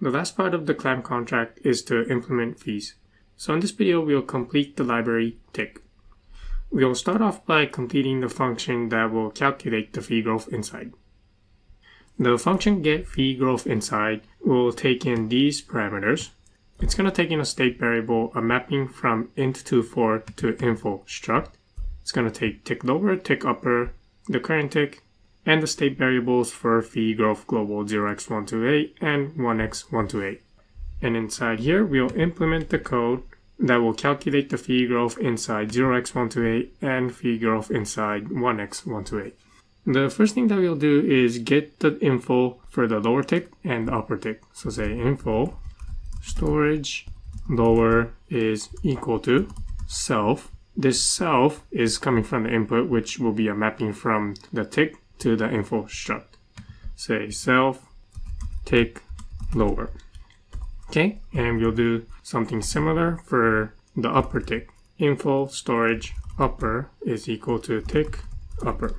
the last part of the CLAMM contract is to implement fees. So in this video, we'll complete the library tick. We'll start off by completing the function that will calculate the fee growth inside. The function get fee growth inside will take in these parameters. It's going to take in a state variable, a mapping from int24 to info struct. It's going to take tick lower, tick upper, the current tick, and the state variables for fee growth global 0x128 and 1x128. And inside here, we'll implement the code that will calculate the fee growth inside 0x128 and fee growth inside 1x128. The first thing that we'll do is get the info for the lower tick and the upper tick. So say info storage lower is equal to self. This self is coming from the input, which will be a mapping from the tick to the info struct. Say self tick lower. Okay, and we'll do something similar for the upper tick. Info storage upper is equal to tick upper.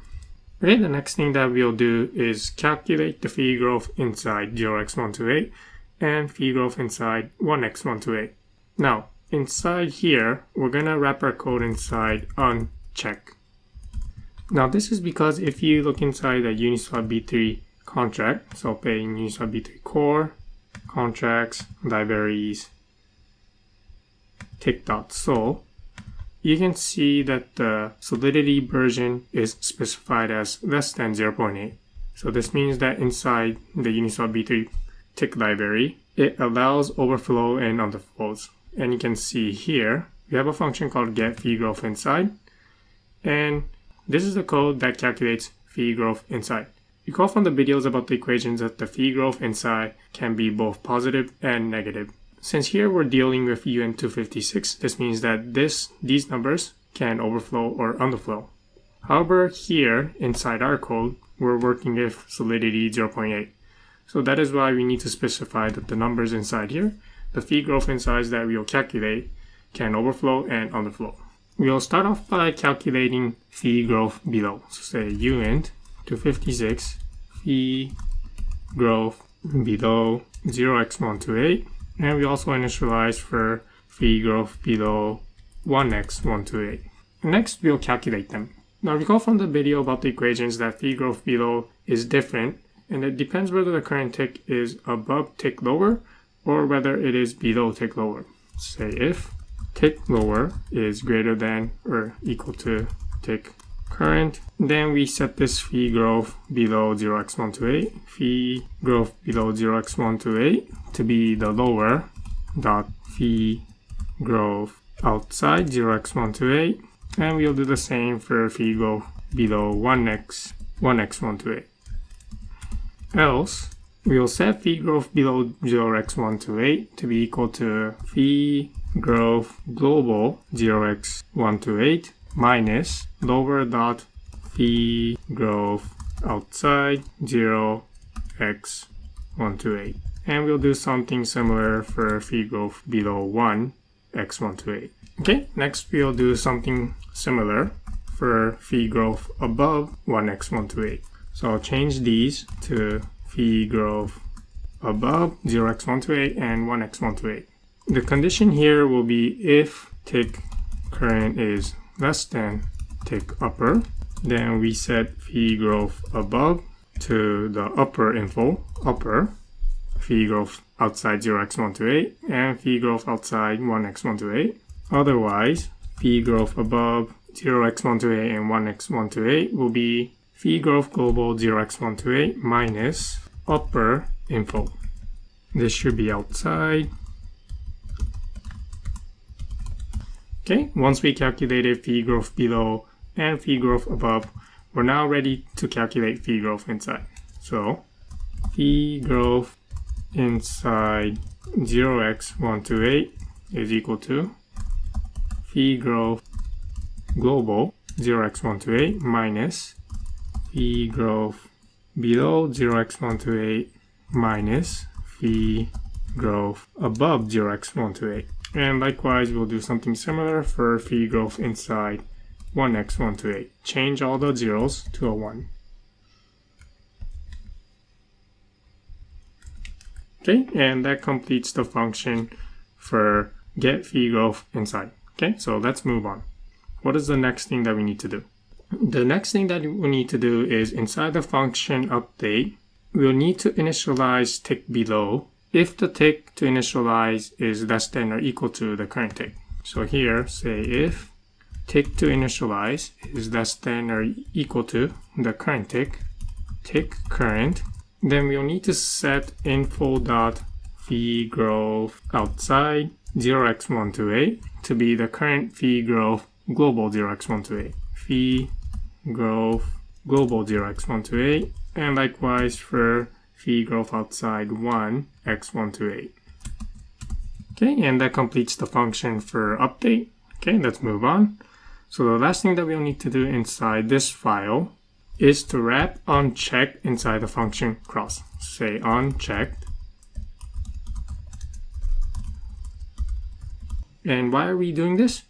Okay, the next thing that we'll do is calculate the fee growth inside 0x128 and fee growth inside 1x128. Now, inside here, we're gonna wrap our code inside uncheck. Now, this is because if you look inside the Uniswap V3 contract, so paying Uniswap V3 core, contracts, libraries, tick.sol, you can see that the solidity version is specified as less than 0.8. So this means that inside the Uniswap V3 tick library, it allows overflow and underflows. And you can see here, we have a function called get fee growth inside. And this is the code that calculates fee growth inside. Recall from the videos about the equations that the fee growth inside can be both positive and negative. Since here we're dealing with uint256, this means that this these numbers can overflow or underflow. However, here inside our code, we're working with solidity 0.8. So that is why we need to specify that the numbers inside here, the fee growth insides that we'll calculate, can overflow and underflow. We'll start off by calculating fee growth below. So say uint 256 fee growth below 0x128 and we also initialize for fee growth below 1x128. Next, we'll calculate them. Now recall from the video about the equations that fee growth below is different and it depends whether the current tick is above tick lower or whether it is below tick lower. Say if tick lower is greater than or equal to tick current. Then we set this fee growth below 0x128, fee growth below 0x128 to be the lower dot fee growth outside 0x128. And we'll do the same for fee growth below 1x, 1x128. Else, we'll set fee growth below 0x128 to be equal to fee growth global 0x128 minus lower dot fee growth outside 0 x 128 and we'll do something similar for fee growth below 1 x 128 okay next we'll do something similar for fee growth above 1 x 128 so I'll change these to fee growth above 0 x 128 and 1 x 128 the condition here will be if tick current is less than tick upper. Then we set fee growth above to the upper info, upper, fee growth outside 0x128 and fee growth outside 1x128. Otherwise, fee growth above 0x128 and 1x128 will be fee growth global 0x128 minus upper info. This should be outside Okay, once we calculated fee growth below and fee growth above, we're now ready to calculate fee growth inside. So fee growth inside 0x128 is equal to fee growth global 0x128 minus fee growth below 0x128 minus fee growth above 0x128. And likewise, we'll do something similar for fee growth inside 1x128. Change all the zeros to a 1. Okay, and that completes the function for get fee growth inside. Okay, so let's move on. What is the next thing that we need to do? The next thing that we need to do is inside the function update, we'll need to initialize tick below if the tick to initialize is less than or equal to the current tick. So here, say if tick to initialize is less than or equal to the current tick, tick current, then we'll need to set info dot fee growth outside 0x128 to be the current fee growth global 0x128. fee growth global 0x128 and likewise for fee growth outside 1 x128. Okay, and that completes the function for update. Okay, let's move on. So the last thing that we'll need to do inside this file is to wrap unchecked inside the function cross. Say unchecked. And why are we doing this?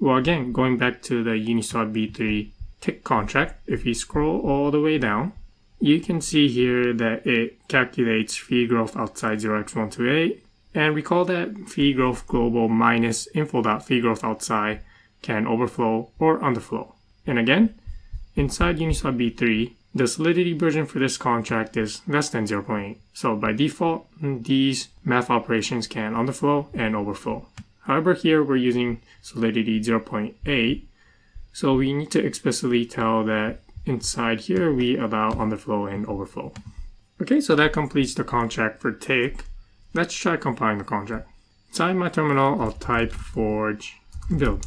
Well, again, going back to the Uniswap V3 tick contract, if we scroll all the way down, you can see here that it calculates fee growth outside 0x128, and we call that fee growth global minus info.fee growth outside can overflow or underflow. And again, inside Uniswap V3, the solidity version for this contract is less than 0.8. So by default, these math operations can underflow and overflow. However, here we're using solidity 0.8, so we need to explicitly tell that inside here we allow underflow and overflow. Okay, so that completes the contract for tick. Let's try compiling the contract. Inside my terminal, I'll type forge build.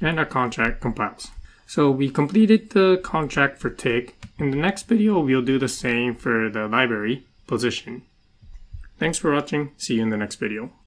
And our contract compiles. So we completed the contract for tick. In the next video, we'll do the same for the library position. Thanks for watching. See you in the next video.